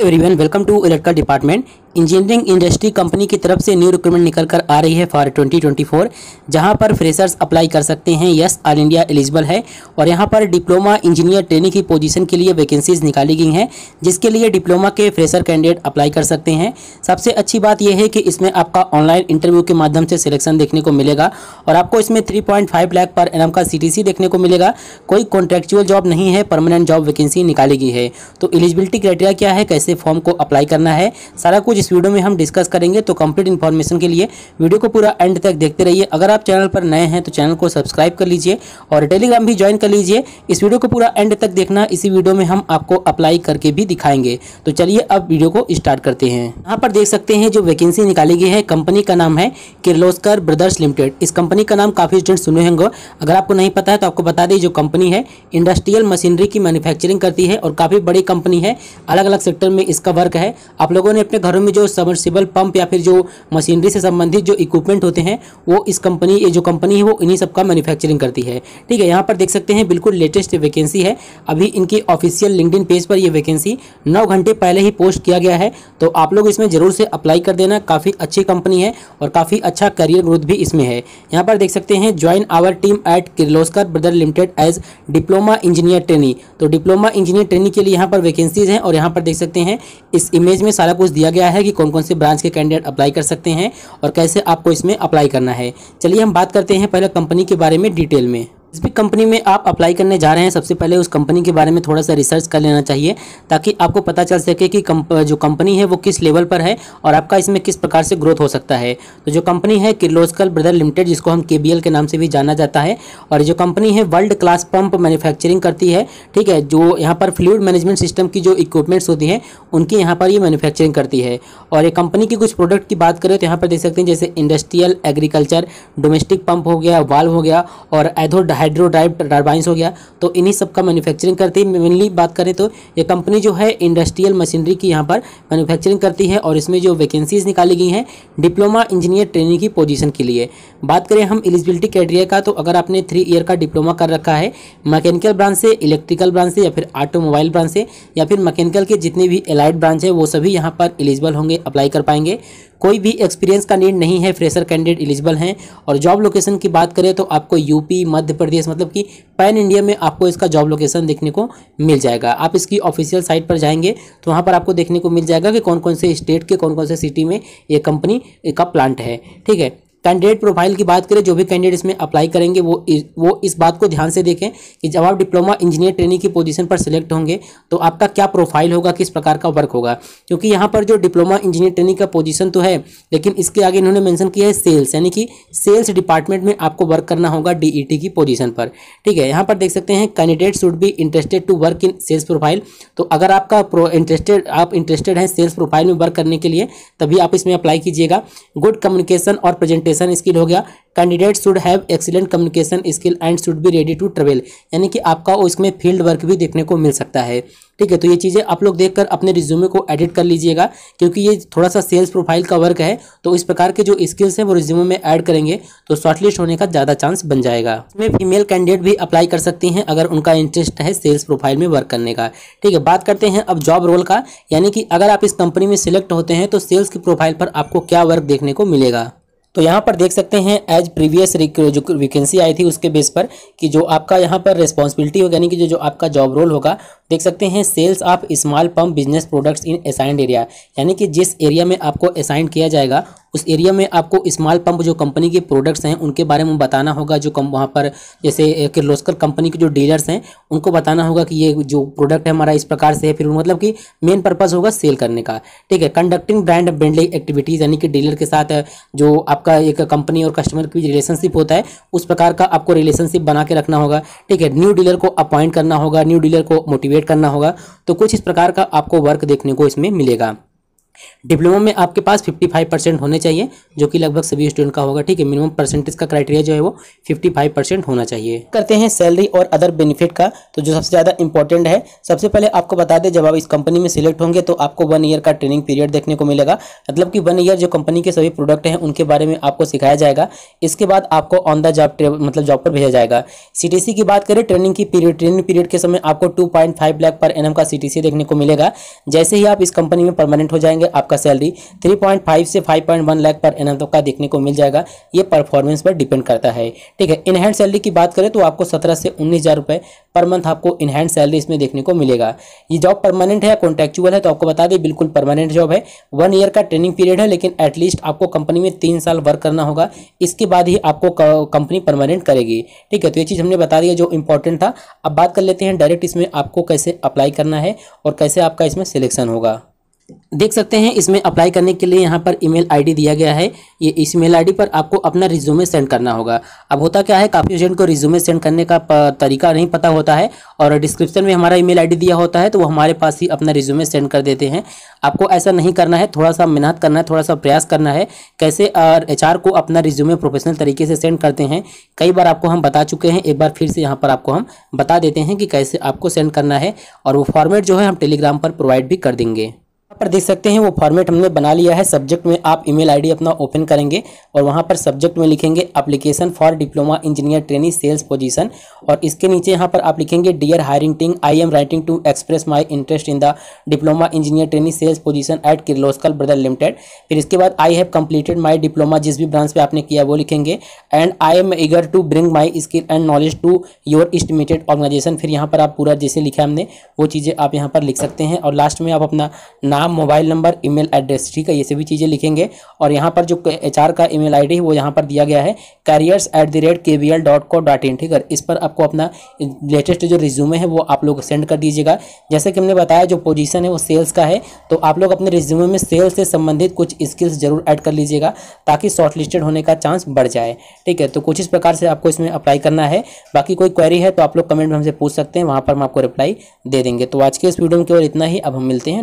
Everyone welcome to electrical department engineering industry company की तरफ़ से न्यू रिक्रूटमेंट निकल कर आ रही है फॉर 2024 जहाँ पर फ्रेशर्स अप्लाई कर सकते हैं। यस, ऑल इंडिया एलिजिबल है। और यहाँ पर डिप्लोमा इंजीनियर ट्रेनिंग की पोजीशन के लिए वैकेंसीज निकाली गई हैं, जिसके लिए डिप्लोमा के फ्रेशर कैंडिडेट अप्लाई कर सकते हैं। सबसे अच्छी बात यह है कि इसमें आपका ऑनलाइन इंटरव्यू के माध्यम से सिलेक्शन देखने को मिलेगा और आपको इसमें थ्री लाख पर एनम का सीटीसी देखने को मिलेगा। कोई कॉन्ट्रेक्चुअल जॉब नहीं है, परमानेंट जॉब वैकेंसी निकाली गई है। तो एलिजिबिलिटी क्राइटेरिया क्या है, कैसे फॉर्म को अप्लाई करना है, सारा कुछ इस वीडियो में हम डिस्कस करेंगे तो कंप्लीट इन्फॉर्मेशन के लिए वीडियो को पूरा एंड तक देखते रहिए। अगर आप चैनल पर नए हैं तो चैनल को सब्सक्राइब कर लीजिए और टेलीग्राम भी ज्वाइन कर लीजिए। इस वीडियो को पूरा एंड तक देखना, इसी वीडियो में हम आपको अप्लाई करके भी दिखाएँगे। तो चलिए अब वीडियो को स्टार्ट करते हैं। यहाँ पर देख सकते हैं, जो वैकेंसी निकाली गई है कंपनी का नाम है किर्लोस्कर ब्रदर्स लिमिटेड इस कंपनी का नाम काफ़ी स्टूडेंट सुने होंगे। अगर आपको नहीं पता है तो आपको बता दें, जो कंपनी है इंडस्ट्रियल मशीनरी की मैन्युफैक्चरिंग करती है और काफ़ी बड़ी कंपनी है। अलग अलग सेक्टर में इसका वर्क है। आप लोगों ने अपने घरों जो सबमर्सिबल पंप या फिर जो मशीनरी से संबंधित जो इक्विपमेंट होते हैं, वो इस कंपनी ये जो कंपनी है, वो इन्हीं सबका मैन्युफैक्चरिंग करती है। ठीक है, यहाँ पर देख सकते हैं बिल्कुल लेटेस्ट वैकेंसी है। अभी इनकी ऑफिशियल लिंकडिन पेज पर ये वैकेंसी नौ घंटे पहले ही पोस्ट किया गया है। तो आप लोग इसमें ज़रूर से अप्लाई कर देना, काफ़ी अच्छी कंपनी है और काफ़ी अच्छा करियर ग्रोथ भी इसमें है। यहाँ पर देख सकते हैं join our team at Kirloskar brother limited as diploma engineer training तो डिप्लोमा इंजीनियर ट्रेनिंग के लिए यहाँ पर वैकेंसीज हैं और यहाँ पर देख सकते हैं, इस इमेज में सारा कुछ दिया गया है। कि कौन कौन से ब्रांच के कैंडिडेट अप्लाई कर सकते हैं और कैसे आपको इसमें अप्लाई करना है। चलिए हम बात करते हैं पहले कंपनी के बारे में डिटेल में। जिस भी कंपनी में आप अप्लाई करने जा रहे हैं सबसे पहले उस कंपनी के बारे में थोड़ा सा रिसर्च कर लेना चाहिए ताकि आपको पता चल सके कि कंप, जो कंपनी है वो किस लेवल पर है और आपका इसमें किस प्रकार से ग्रोथ हो सकता है। तो जो कंपनी है किर्लोस्कल ब्रदर लिमिटेड जिसको हम के के नाम से भी जाना जाता है और जो कंपनी है वर्ल्ड क्लास पंप मैन्युफैक्चरिंग करती है ठीक है जो यहाँ पर फ्लूड मैनेजमेंट सिस्टम की जो इक्विपमेंट्स होती हैं उनकी यहाँ पर ये मैन्युफैक्चरिंग करती है। और ये कंपनी की कुछ प्रोडक्ट की बात करें तो यहाँ पर देख सकते हैं जैसे इंडस्ट्रियल एग्रीकल्चर डोमेस्टिक पंप हो गया वाल्व हो गया और एथो हाइड्रो ड्राइव टर्बाइंस हो गया तो इन्हीं सब का मैन्युफैक्चरिंग करती है। मेनली बात करें तो ये कंपनी जो है इंडस्ट्रियल मशीनरी की यहाँ पर मैन्युफैक्चरिंग करती है और इसमें जो वैकेंसीज निकाली गई हैं डिप्लोमा इंजीनियर ट्रेनिंग की पोजीशन के लिए। बात करें हम एलिजिबिलिटी क्राइटेरिया का तो अगर आपने थ्री ईयर का डिप्लोमा कर रखा है मैकेनिकल ब्रांच से इलेक्ट्रिकल ब्रांच से, या फिर ऑटोमोबाइल ब्रांच से, या फिर मैकेनिकल के जितने भी एलाइड ब्रांच है, वो सभी यहाँ पर एलिजिबल होंगे अप्लाई कर पाएँगे। कोई भी एक्सपीरियंस का नीड नहीं है फ्रेशर कैंडिडेट एलिजिबल हैं। और जॉब लोकेशन की बात करें तो आपको यूपी मध्य प्रदेश मतलब कि पैन इंडिया में आपको इसका जॉब लोकेशन देखने को मिल जाएगा। आप इसकी ऑफिशियल साइट पर जाएँगे तो वहाँ पर आपको देखने को मिल जाएगा कि कौन कौन से स्टेट के कौन कौन से सिटी में ये कंपनी का प्लांट है। ठीक है? कैंडिडेट प्रोफ़ाइल की बात करें, जो भी कैंडिडेट इसमें अप्लाई करेंगे, वो वो इस बात को ध्यान से देखें कि जब आप डिप्लोमा इंजीनियर ट्रेनिंग की पोजीशन पर सिलेक्ट होंगे तो आपका क्या प्रोफ़ाइल होगा, किस प्रकार का वर्क होगा। क्योंकि यहाँ पर जो डिप्लोमा इंजीनियर ट्रेनिंग का पोजीशन तो है, लेकिन इसके आगे इन्होंने मैंशन किया है सेल्स यानी कि सेल्स डिपार्टमेंट में आपको वर्क करना होगा डी e की पोजिशन पर। ठीक है, यहाँ पर देख सकते हैं candidate should be interested to work in sales profile तो अगर आपका इंटरेस्टेड आप इंटरेस्टेड हैं सेल्स प्रोफ़ाइल में वर्क करने के लिए, तभी आप इसमें अप्लाई कीजिएगा। गुड कम्युनिकेशन और प्रेजेंटेशन कम्युनिकेशन स्किल हो गया। Candidate should have excellent communication skill and should be ready to travel यानी कि आपका इसमें फ़ील्ड वर्क भी देखने को मिल सकता है। ठीक है तो ये चीज़ें आप लोग देखकर अपने रिज्यूमे को एडिट कर लीजिएगा, क्योंकि ये थोड़ा सा सेल्स प्रोफ़ाइल का वर्क है तो इस प्रकार के जो स्किल्स हैं वो रिज्यूमे में ऐड करेंगे तो शॉर्टलिस्ट होने का ज़्यादा चांस बन जाएगा। इसमें फीमेल कैंडिडेट भी अप्लाई कर सकती हैं, अगर उनका इंटरेस्ट है सेल्स प्रोफ़ाइल में वर्क करने का। ठीक है, बात करते हैं अब जॉब रोल का। यानी कि अगर आप इस कंपनी में सिलेक्ट होते हैं तो सेल्स की प्रोफ़ाइल पर आपको क्या वर्क देखने को मिलेगा? तो यहाँ पर देख सकते हैं एज प्रीवियस जो वैकेंसी आई थी उसके बेस पर कि जो आपका यहाँ पर रिस्पॉन्सिबिलिटी होगा यानी कि जो जो आपका जॉब रोल होगा, देख सकते हैं sales of small pump business products in assigned area यानी कि जिस एरिया में आपको असाइंड किया जाएगा उस एरिया में आपको स्मॉल पंप जो कंपनी के प्रोडक्ट्स हैं, उनके बारे में बताना होगा, जो कम वहाँ पर जैसे किर्लोस्कर कंपनी के जो डीलर्स हैं, उनको बताना होगा कि ये जो प्रोडक्ट है हमारा इस प्रकार से है। फिर मतलब कि मेन पर्पज़ होगा सेल करने का। ठीक है कंडक्टिंग ब्रांड ब्रांडिंग एक्टिविटीज़ यानी कि डीलर के साथ जो आपका एक कंपनी और कस्टमर की रिलेशनशिप होता है, उस प्रकार का आपको रिलेशनशिप बना के रखना होगा। ठीक है न्यू डीलर को अपॉइंट करना होगा न्यू डीलर को मोटिवेट करना होगा। तो कुछ इस प्रकार का आपको वर्क देखने को इसमें मिलेगा। डिप्लोमा में आपके पास 55 परसेंट होने चाहिए, जो कि लगभग सभी स्टूडेंट का होगा, ठीक है? मिनिमम परसेंटेज का क्राइटेरिया जो है वो 55 परसेंट होना चाहिए। करते हैं सैलरी और अदर बेनिफिट का तो जो सबसे ज़्यादा इंपॉर्टेंट है, सबसे पहले आपको बता दें, जब आप इस कंपनी में सिलेक्ट होंगे तो आपको वन ईयर का ट्रेनिंग पीरियड देखने को मिलेगा। मतलब कि वन ईयर जो कंपनी के सभी प्रोडक्ट हैं, उनके बारे में आपको सिखाया जाएगा। इसके बाद आपको ऑन द जॉब मतलब जॉब पर भेजा जाएगा। सीटीसी की बात करें ट्रेनिंग की पीरियड ट्रेनिंग पीरियड के समय आपको टू लाख पर एन का सीटीसी देखने को मिलेगा। जैसे ही आप इस कंपनी में परमानेंट हो जाएँगे आपका सैलरी 3.5 से 5.1 लाख पर एनम तक का देखने को मिल जाएगा। ये परफॉर्मेंस पर डिपेंड करता है। ठीक है इन हैंड सैलरी की बात करें तो आपको 17 से उन्नीस हज़ार रुपये पर मंथ आपको इन हैंड सैलरी इसमें देखने को मिलेगा। ये जॉब परमानेंट है या कॉन्ट्रेक्चुअल है तो आपको बता दें, बिल्कुल परमानेंट जॉब है। वन ईयर का ट्रेनिंग पीरियड है, लेकिन एटलीस्ट आपको कंपनी में तीन साल वर्क करना होगा। इसके बाद ही आपको कंपनी परमानेंट करेगी। ठीक है तो ये चीज़ हमने बता दिया जो इंपॉर्टेंट था। अब बात कर लेते हैं डायरेक्ट इसमें आपको कैसे अप्लाई करना है और कैसे आपका इसमें सिलेक्शन होगा। देख सकते हैं, इसमें अप्लाई करने के लिए यहाँ पर ईमेल आईडी दिया गया है। ये इस ईमेल आईडी पर आपको अपना रिज्यूमे सेंड करना होगा। अब होता क्या है, काफ़ी स्टूडेंट को रिज्यूमे सेंड करने का तरीका नहीं पता होता है और डिस्क्रिप्शन में हमारा ईमेल आईडी दिया होता है तो वो हमारे पास ही अपना रिज्यूमे सेंड कर देते हैं। आपको ऐसा नहीं करना है थोड़ा सा मेहनत करना है थोड़ा सा प्रयास करना है, कैसे एचआर को अपना रिज्यूमे प्रोफेशनल तरीके से सेंड करते हैं, कई बार आपको हम बता चुके हैं, एक बार फिर से यहाँ पर आपको हम बता देते हैं कि कैसे आपको सेंड करना है, और वो फॉर्मेट जो है हम टेलीग्राम पर प्रोवाइड भी कर देंगे। पर देख सकते हैं, वो फॉर्मेट हमने बना लिया है। सब्जेक्ट में आप ईमेल आईडी अपना ओपन करेंगे और वहाँ पर सब्जेक्ट में लिखेंगे application for diploma engineer training sales position और इसके नीचे यहाँ पर आप लिखेंगे dear hiring team I am writing to express my interest in the diploma engineer training sales position at Kirloskar brother limited फिर इसके बाद I have completed my diploma जिस भी ब्रांच पे आपने किया, वो लिखेंगे and I am eager to bring my skill and knowledge to your estimated organization फिर यहाँ पर आप पूरा जैसे लिखा हमने, वो चीज़ें आप यहाँ पर लिख सकते हैं। और लास्ट में आप अपना नाम नाम मोबाइल नंबर, ईमेल एड्रेस, ठीक है, ये सभी चीज़ें लिखेंगे और यहाँ पर जो एचआर का ईमेल आईडी है, वो यहाँ पर दिया गया है careers at the rate K V L dot co dot in ठीक है, इस पर आपको अपना लेटेस्ट जो रिज्यूमे है, वो आप लोग सेंड कर दीजिएगा। जैसे कि हमने बताया, जो पोजीशन है, वो सेल्स का है तो आप लोग अपने रिज्यूमे में सेल्स से संबंधित कुछ स्किल्स ज़रूर ऐड कर लीजिएगा, ताकि शॉर्टलिस्टेड होने का चांस बढ़ जाए, ठीक है तो कुछ इस प्रकार से आपको इसमें अप्लाई करना है। बाकी कोई क्वेरी है तो आप लोग कमेंट में हमसे पूछ सकते हैं, वहाँ पर हम आपको रिप्लाई दे देंगे। तो आज के इस वीडियो में केवल इतना ही, अब हम मिलते हैं